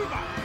は